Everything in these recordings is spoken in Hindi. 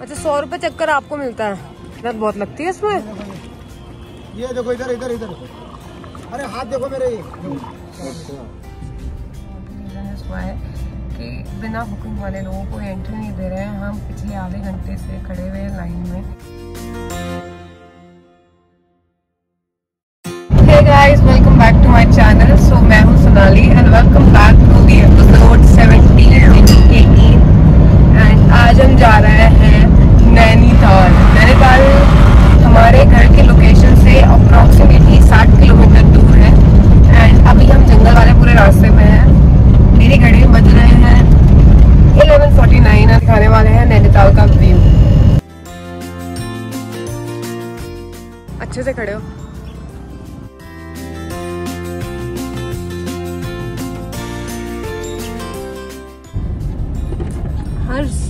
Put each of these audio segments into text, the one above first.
अच्छा सौ रुपए चक्कर आपको मिलता है। लत बहुत लगती है इसमें। ये देखो इधर इधर इधर। अरे हाथ देखो मेरे ये। कि बिना बुकिंग वाले लोगों को एंट्री नहीं दे रहे हैं। हम पिछले आधे घंटे से खड़े हुए हैं लाइन में। Hey guys, welcome back to my channel. So मैं हूँ Sonali and welcome back to the episode 17 in 18 and आज हम जा रहे हैं नैनीताल। नैनीताल हमारे घर के लोकेशन से अप्रॉक्सीमेटली साठ किलोमीटर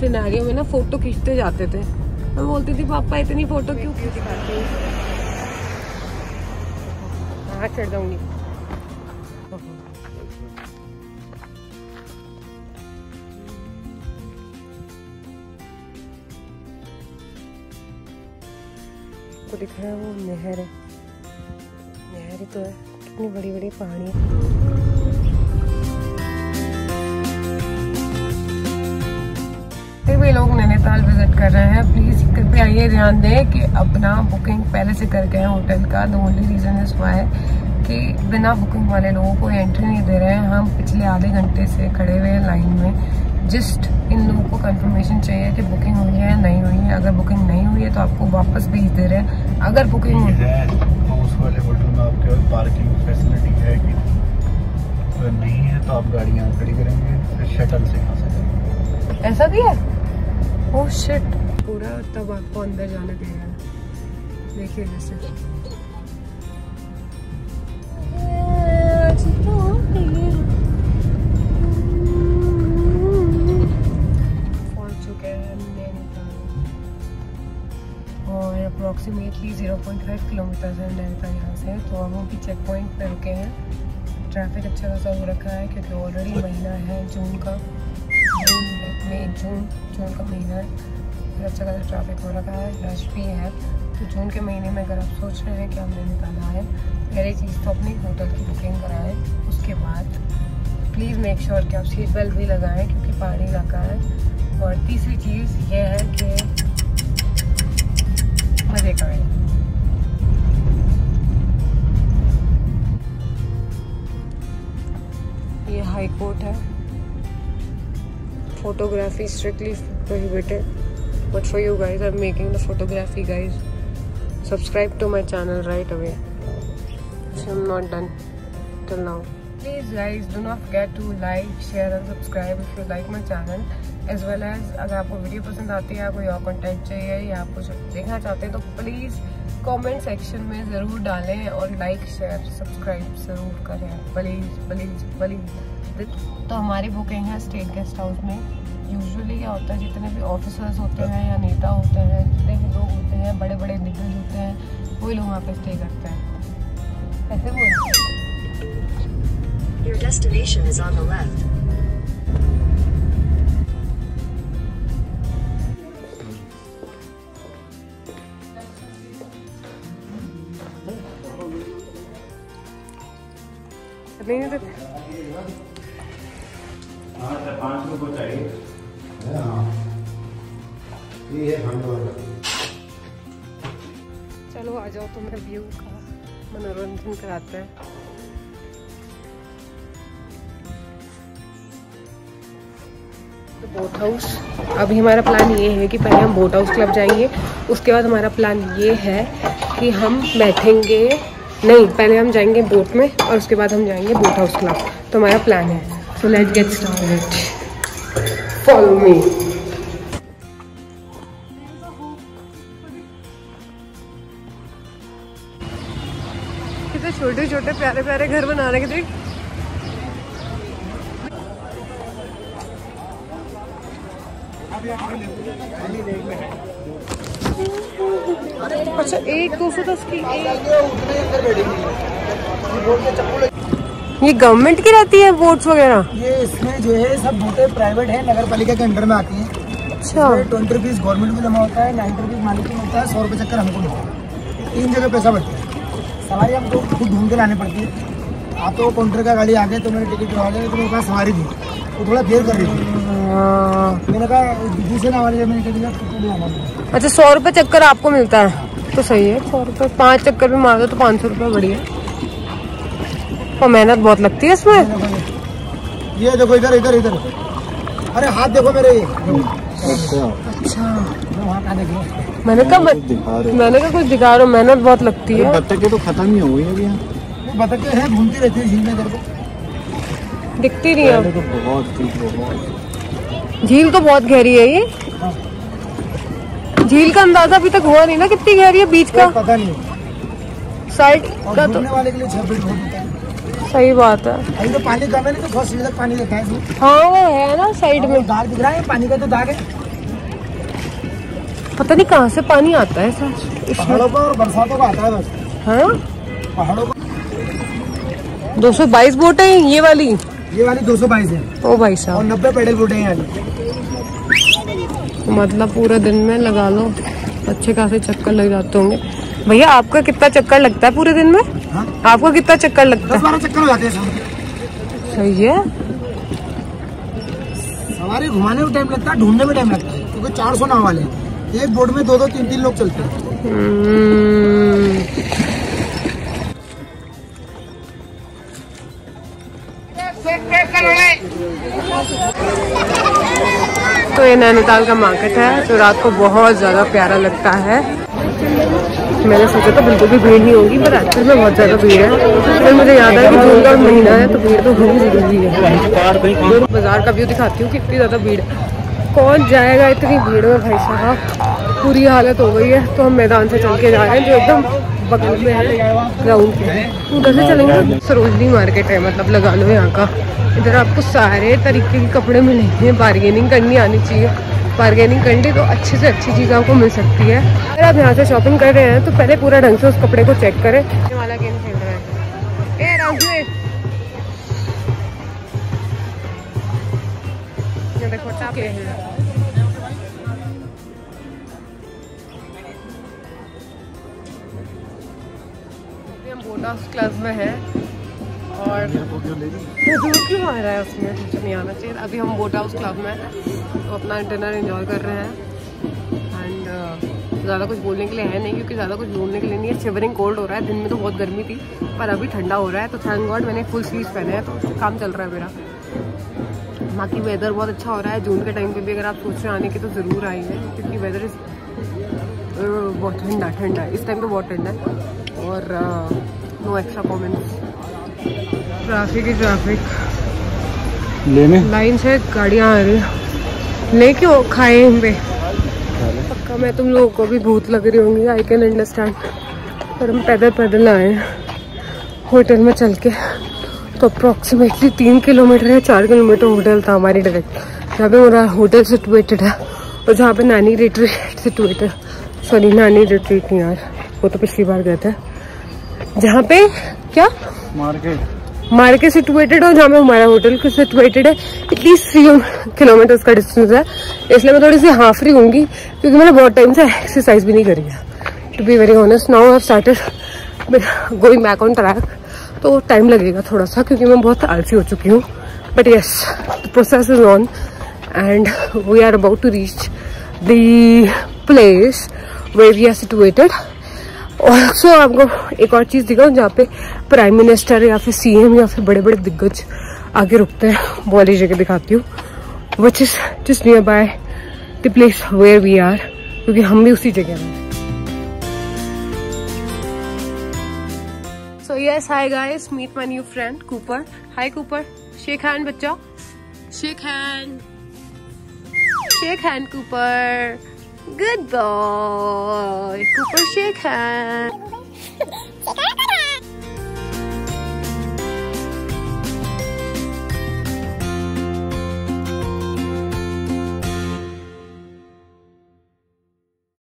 सिनेरियो में ना फ़ोटो खींचते जाते थे। मैं बोलती थी पापा इतनी फ़ोटो क्यों क्यों दिखाते हैं। हाँ चढ़ जाऊँगी। को दिख रहा है वो नहर है। नहर ही तो है। कितनी बड़ी बड़ी पहाड़ी है। भी लोग नैनीताल विज़िट कर रहे हैं। प्लीज़ कृपया ये ध्यान दें कि अपना बुकिंग पहले से करके हैं। होटल का the only reason is why कि बिना बुकिंग वाले लोगों को एंट्री नहीं दे रहे हैं। हम पिछले आधे घंटे से खड़े हुए हैं लाइन में। जस्ट इन लोगों को कंफर्मेशन चाहिए कि बुकिंग हुई है या नहीं हुई है। अगर बुकिंग नहीं हुई है तो आपको वापस भेज दे रहे हैं। अगर बुकिंग हुई है तो उस वाले होटल में आपके पार्किंग फैसिलिटी है कि नहीं है तो आप गाड़ियाँ खड़ी करेंगे फिर शटल से यहाँ से ऐसा भी है? ओह शिट पूरा तब आपको अंदर जाने देगा देखिए जैसे। हैं और अप्रोक्सीमेटली 0.5 किलोमीटर है नैनीताल यहाँ से। तो हम अभी चेक पॉइंट पे रुके हैं। ट्रैफ़िक अच्छा खासा हो रखा है, क्योंकि ऑलरेडी महीना है जून का। जून मई, जून जून का महीना है। फिर से ज़्यादा ट्रैफ़िक हो रखा है रश भी है तो जून के महीने में अगर आप सोच रहे हैं कि हमने निकाला है पहली चीज़ तो अपनी होटल की बुकिंग कराएँ, उसके बाद प्लीज़ मेक श्योर कि आप सीट बेल्ट भी लगाएँ, क्योंकि पहाड़ी इलाका है। और तीसरी चीज़ यह है photography strictly prohibited but for you guys I am making the photography guys subscribe to my channel right away not done till now please guys do not get to like share and subscribe if you like my channel as well as अगर आपको वीडियो पसंद आती है, कोई और कॉन्टेंट चाहिए या आप कुछ देखना चाहते हैं तो प्लीज़ कमेंट सेक्शन में ज़रूर डालें और लाइक शेयर सब्सक्राइब ज़रूर करें। प्लीज़ प्लीज़ प्लीज़ तो हमारी बुकिंग है स्टेट गेस्ट हाउस में। यूजुअली क्या होता है, जितने भी ऑफिसर्स होते हैं या नेता होते हैं, जितने भी लोग होते हैं बड़े बड़े दिग्गज होते हैं, वही लोग वहाँ पे स्टे करते हैं। ऐसे बोल। Your चाहिए। हाँ। है वाला। चलो आ जाओ तो मेरे व्यू का मनोरंजन कराते हैं। तो बोट हाउस अभी हमारा प्लान ये है कि पहले हम बोट हाउस क्लब जाएँगे। उसके बाद हमारा प्लान ये है कि हम बैठेंगे नहीं, पहले हम जाएँगे बोट में और उसके बाद हम जाएँगे बोट हाउस क्लब तो हमारा प्लान है. So let's get started follow me छोटे छोटे, प्यारे प्यारे घर बना रहे देख अच्छा एक दो सौ दस की ये गवर्नमेंट की रहती है वोट्स वगैरह? ये इसमें जो है सब बोटें प्राइवेट है नगर पालिका के अंडर में आती है। अच्छा। ट्वेंटी रुपीज़ गवर्नमेंट को जमा होता है नाइन्टी रुपीज़ मालिक को मिलता है सौ रुपये चक्कर हमको मिलता है। तीन जगह पैसा बढ़ता है। सवारी हमको खुद ढूंढ के लानी पड़ती है। आप तो काउंटर का गाड़ी आ गए तो मैंने टिकट करवा दिया तो मेरे पास सवारी थी वो थोड़ा देर कर रही थी। हाँ। मैंने कहा दूसरे नाम वाले मैंने कह दिया तो अच्छा सौ रुपए चक्कर आपको मिलता है? तो सही है सौ रुपए पाँच चक्कर भी मार दो तो पाँच सौ रुपये बढ़िया और मेहनत बहुत लगती है इसमें? ये देखो इधर इधर इधर। अरे हाथ देखो मेरे। ये अच्छा। अच्छा वहाँ कहाँ देखो? मैंने कहा मैंने कहा कुछ दिखा रहा हूँ मेहनत बहुत लगती है। बत्तखें तो खत्म ही हो गई अभी। यहाँ ये बतखें हैं घूमती रहती है झील में इधर को दिखती नहीं है तो बहुत झील तो बहुत गहरी है ये। झील का अंदाज़ा अभी तक हुआ नहीं ना कितनी गहरी है बीच का। पता नहीं। साइड का तो वाले के लिए है सही बात है। अभी तो पानी कम है नहीं तो बहुत सीधे तक पानी रहता है हाँ वो है ना साइड में। दाग दिख रहा है पानी का तो दाग है। पता नहीं कहाँ से पानी आता है सर इसमें पहाड़ों का और बरसातों का आता है बस। हाँ? पहाड़ों का 222 बोट है ये वाली। ये वाली 222 है। ओ भाई और साहब 90 पेडल बोट है यहाँ मतलब पूरे दिन में लगा लो। अच्छे खासे चक्कर लग जाते होंगे। भैया आपका कितना चक्कर लगता है पूरे दिन में? हाँ? आपको कितना चक्कर लगता है? चक्कर हो जाते हैं सही है। सवारी घुमाने में टाइम लगता है ढूँढने में टाइम लगता है क्योंकि चार सौ नाव वाले एक बोर्ड में दो दो तीन तीन लोग चलते हैं। तो ये नैनीताल का मार्केट है जो रात को बहुत ज़्यादा प्यारा लगता है। मैंने सोचा तो बिल्कुल भी भीड़ नहीं होगी, पर एक्चुअल में बहुत ज़्यादा भीड़ है। फिर मुझे याद आया कि जून का महीना है तो भीड़ तो होनी ज़रूरी है बाज़ार का व्यू दिखाती हूँ कितनी ज़्यादा भीड़ है। कौन जाएगा इतनी भीड़ में भाई साहब? पूरी हालत हो गई है तो हम मैदान से चल के जा रहे हैं, जो एकदम बगल में है ग्राउंड के उधर से चलेंगे? सरोजनी मार्केट है मतलब लगा लो यहाँ का। इधर आपको सारे तरीके के कपड़े मिलेंगे बार्गेनिंग करनी आनी चाहिए। बार्गेनिंग कर ली तो अच्छी से अच्छी चीज़ आपको मिल सकती है। अगर आप यहाँ से शॉपिंग कर रहे हैं तो पहले पूरा ढंग से उस कपड़े को चेक करें। वाला गेम खेल रहा है। ए राजू ये देखो हाउस क्लब में है। और दूर क्यों आ रहा है उसमें? मुझे नहीं आना चाहिए। अभी हम बोट हाउस क्लब में हैं। तो अपना डिनर इन्जॉय कर रहे हैं। एंड ज़्यादा कुछ बोलने के लिए है नहीं क्योंकि ज़्यादा कुछ बोलने के लिए नहीं है। शिवरिंग कोल्ड हो रहा है। दिन में तो बहुत गर्मी थी पर अभी ठंडा हो रहा है। तो थैंक गॉड मैंने फुल स्लीव पहने हैं। तो काम चल रहा है मेरा। बाकी वेदर बहुत अच्छा हो रहा है। जून के टाइम पे भी अगर आप सोच रहे आने की तो ज़रूर आइए। क्योंकि वेदर इज़ बहुत ठंडा ठंडा। इस टाइम तो बहुत ठंडा है। और नो एक्स्ट्रा कॉमेंट्स ट्रैफ़िक ही ट्रैफ़िक लेने? लाइन से गाड़ियाँ आ रही हैं। ले क्यों? खाए हम पे पक्का मैं तुम लोगों को भी भूत लग रही होंगी आई कैन अंडरस्टैंड पर हम पैदल पैदल आए हैं। होटल में चल के। तो अप्रॉक्सीमेटली तीन किलोमीटर या चार किलोमीटर होटल था हमारी डायरेक्ट जहाँ पे हमारा होटल सिटुएटेड है और जहाँ पे Nani retreat situated sorry Nani retreat नहीं यार। वो तो पिछली बार गए थे। जहाँ पे क्या? मार्केट। मार्केट सिचुएटेड और जहाँ पे हमारा होटल सिचुएटेड है। एटलीस्ट थ्री किलोमीटर का डिस्टेंस है। इसलिए मैं थोड़ी सी हाफ़ रही होंगी क्योंकि मैंने बहुत टाइम से एक्सरसाइज भी नहीं करी है। To be very honest now I started going back on track तो टाइम लगेगा थोड़ा सा क्योंकि मैं बहुत आलसी हो चुकी हूँ। But yes the process is on and we are about to reach the place way we are situated और सो आपको एक और चीज़ दिखाऊँ जहाँ पे प्राइम मिनिस्टर या फिर सीएम या फिर बड़े बड़े दिग्गज आगे रुकते हैं वो वाली जगह दिखाती हूँ। Which is just nearby the place where we are क्योंकि हम भी उसी जगह में so yes hi guys meet my new friend Cooper hi Cooper shake hand बच्चा. Shake hand shake hand Cooper Good boy. Cooper shake hand.